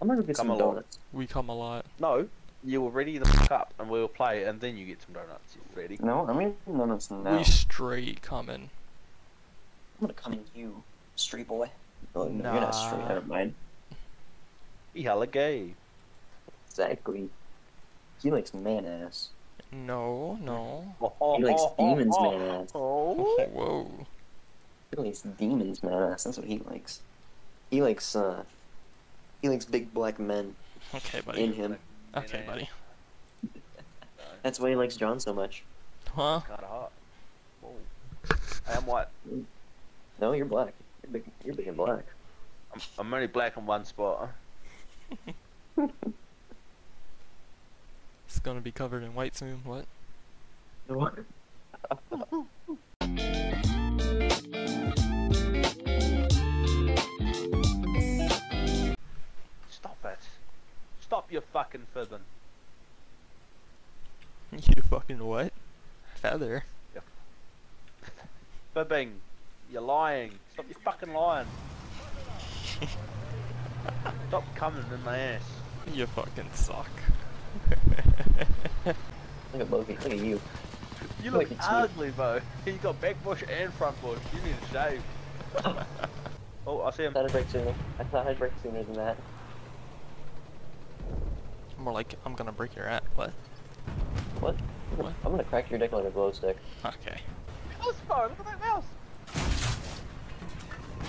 I'm gonna go get Come some along. donuts. We come a lot. No, you will ready the fuck up and we'll play and then you get some donuts, you fatty. No, I'm gonna donuts now. We straight coming. I'm gonna come in you, street boy. Oh, no, you're not straight. Nah. Never mind. He hella gay. Exactly. He likes man ass. No, no. He likes demons man ass. Oh. Whoa. He likes demons man ass. That's what he likes. He likes uh. He likes big black men Okay, buddy. in him. Okay, buddy. That's why he likes John so much. Huh? Kinda hot. Whoa. I am white. No, you're black. You're big. You're big and black. I'm, I'm only black in one spot. It's gonna be covered in white soon. What? Stop it. Stop your fucking fibbing. You fucking what? Feather. Fibbing. You're lying. Stop your fucking lying. Stop coming in my ass. You fucking suck. Look at Loki. Look at you. You Look look at you. ugly, bro. You got back bush and front bush. You need a shave. oh, I see I him. thought I'd break sooner. I thought I'd break sooner than that. More like I'm gonna break your ass. What? What? What? I'm gonna crack your dick like a glow stick. Okay. Mouse, bro. Look at that mouse.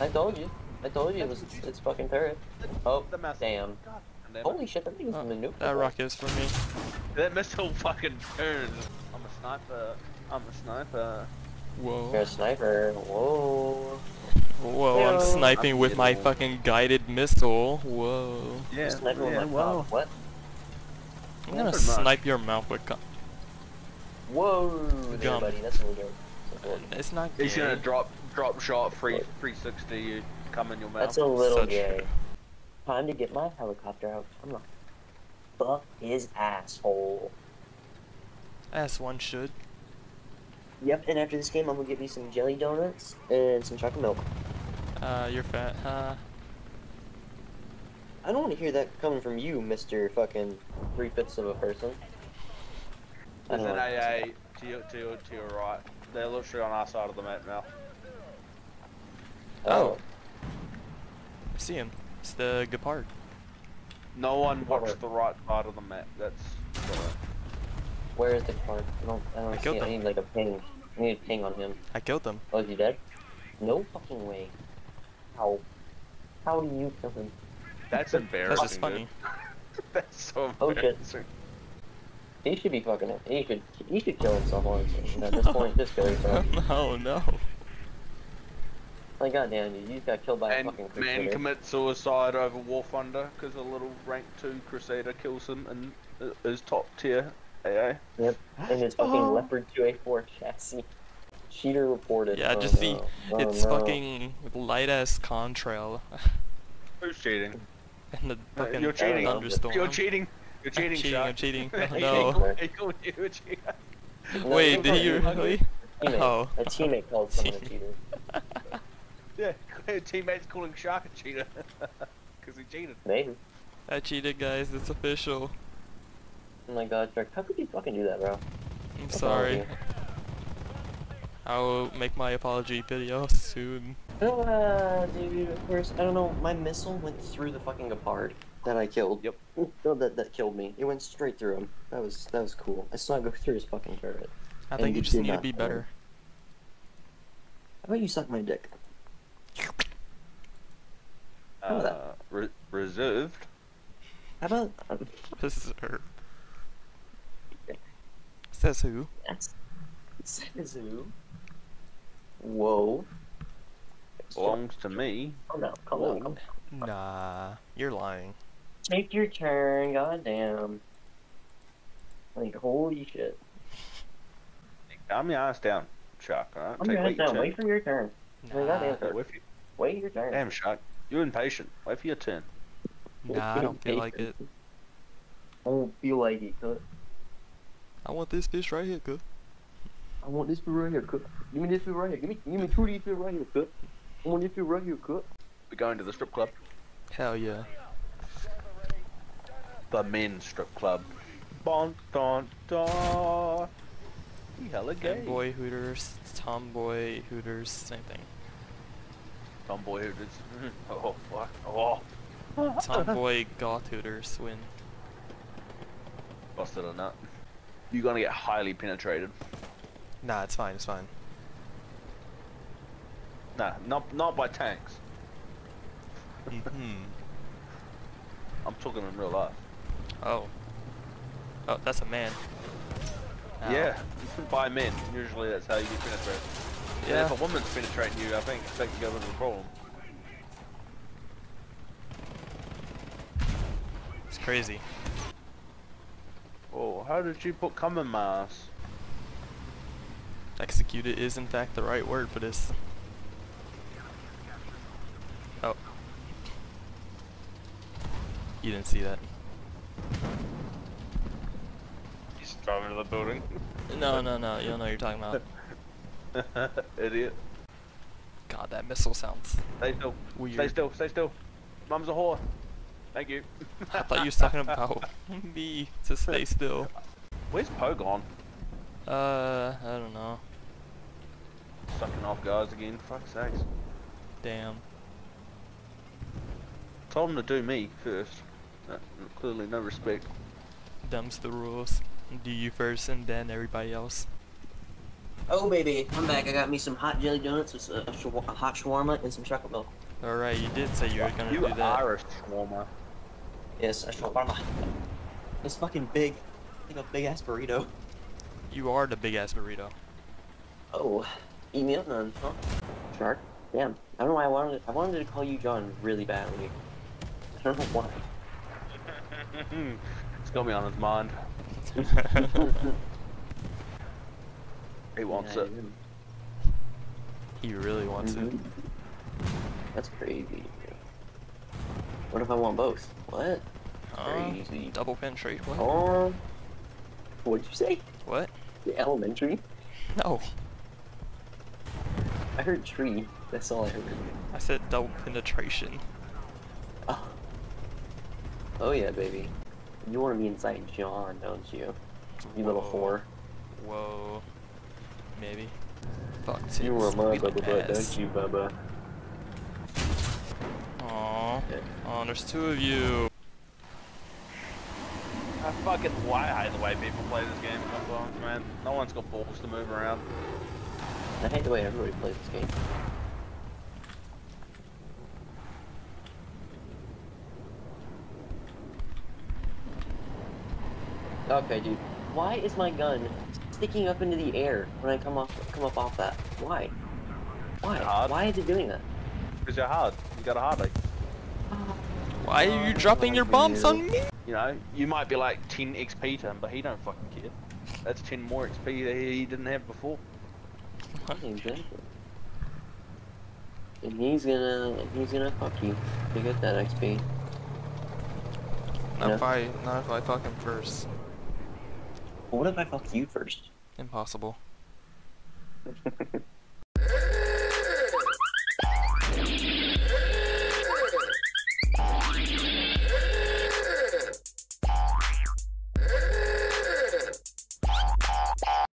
I told you. I told you it was it's fucking turret. Oh, The mouse. damn. God. Holy shit, that thing is Oh, maneuverable. that rock is for me. That missile fucking turns. I'm a sniper. I'm a sniper. Whoa. You're a sniper. Whoa. Whoa, I'm Yo. sniping with my fucking guided missile. Whoa. Yeah. sniper with yeah, my well. What? I'm gonna pretty snipe your mouth with gun. Whoa, there, buddy. That's a little gay. That's It's not He's gonna drop drop shot free 360 you come in your mouth. that's a little Such- gay. Time to get my helicopter out. I'm gonna fuck his asshole. As one should. Yep, and after this game, I'm gonna give you some jelly donuts and some chocolate milk. Uh, you're fat. Uh, I don't want to hear that coming from you, Mister Fucking Three Fifths of a person. I There's don't an like AA to your, to your, to your right. They're literally on our side of the map now. Oh. I see him. It's the Gepard. No one Alright. watched the right side of the map. That's the, Where is the card? I don't, I don't I see killed it. I need like a ping. I need a ping on him. I killed them. Oh, is he dead? No fucking way. How? How do you kill him? That's That's embarrassing. just funny. that's so Oh, shit. embarrassing. He should be fucking it. He should. He should kill himself honestly. At this point, just kill yourself. oh no. Like goddamn, dude, you just got killed by a And fucking man commits suicide over War Thunder because a little rank 2 Crusader kills him and uh, is top tier AA. Yep. And his fucking Oh. Leopard 2A4 chassis. Cheater reported. Yeah, oh, just see, no. Oh, it's no. fucking light as contrail. Who's cheating? And the fucking You're cheating. thunderstorm. You're cheating. You're I'm cheating, cheating, Shark. I'm cheating. No. called- he called you a cheater. No, Wait, did not you you. really? Teammate. Oh. A teammate called someone a cheater. Yeah, a teammates calling Shark a cheater because he cheated. Maybe. I cheated, guys. It's official. Oh my god, Shark, how could you fucking do that, bro? I'm sorry. I will make my apology video soon. No, uh, dude, of course, I don't know, my missile went through the fucking Gepard that I killed. Yep. No, that, that killed me. It went straight through him. That was, that was cool. I saw it go through his fucking turret. I think you you just did need to be better. How about you suck my dick? How about that? Uh, re- reserved. How about, um, This is her. Says who? that's, says who? Whoa. Belongs to me. Calm down, calm down, calm down. Nah, you're lying. Take your turn, goddamn. Like, holy shit. Calm your ass down, Shark. Alright, I'm take gonna wait your down, turn. wait for your turn. Nah, is- wait for your- Wait your turn. Damn, Shark. You're impatient. Wait for your turn. nah, I don't feel like it. I don't feel like it, cut. I want this fish right here, good. I want this food right here, cut. Give me this food right here. Give me, give me two of these food right here, cut. I want this food right here, cut. We're going to the strip club. Hell yeah. the men's strip club. Bon don don. He hella gay. Boy Hooters, Tomboy Hooters, same thing. Tomboy Hooters. oh fuck. Oh. Tomboy Goth Hooters win. Busted a nut. You're gonna get highly penetrated. Nah, it's fine, it's fine. Nah, not not by tanks. hmm I'm talking in real life. Oh. Oh, that's a man. Ow. Yeah, by men. Usually that's how you get penetrated. Yeah. Yeah. if a woman's penetrating you, I think that can go into the problem. It's crazy. Oh, how did you put cum in my ass? Executed is in fact the right word for this. Oh. You didn't see that. He's driving to the building. No, no, no. You don't know what you're talking about. Idiot. God, that missile sounds. Stay still. Stay still. Stay still. Mum's a whore. Thank you. I thought you was talking about me to stay still. Where's Poe gone? Uh, I don't know. Sucking off guys again. Fuck's sakes. Damn. Told him to do me first. Uh, clearly no respect. Them's the rules. Do you first and then everybody else. Oh baby, I'm back. I got me some hot jelly donuts, with a, a, a hot shawarma, and some chocolate milk. Alright, you did say you were gonna you do that. are a shawarma. Yes, a shawarma. It's fucking big, like a big ass burrito. You are the big ass burrito. Oh, eat me up none, huh? Shark. Damn. I don't know why I wanted. I wanted to call you John really badly. I don't know why. It's got me on his mind. He wants Yeah, it. he really wants it. Mhm. That's crazy. What if I want both? What? Crazy. double penetrate. What? Oh. What'd you say? What? The elementary? No. I heard tree. That's all I heard. I said double penetration. Oh. Yeah, baby. You want to be inside John, don't you? You little whore. Whoa. Maybe. Fuck. You tits. want my at bubba the butt, ass. don't you, Bubba? Aw. Yeah. Oh, there's two of you. I fucking why I hate the way people play this game sometimes, man. No one's got balls to move around. I hate the way everybody plays this game. Okay, dude. Why is my gun sticking up into the air when I come off come up off that? Why? Why? Why is it doing that? Because you're hard. You got a hard leg. Why are you dropping your bombs on me? You know, you might be like 10 XP to him, but he don't fucking care. That's 10 more XP that he didn't have before. Exactly. And he's gonna he's gonna fuck you to get that XP. Not Yeah. if I, not if I fuck him first. What if I fuck you first? Impossible.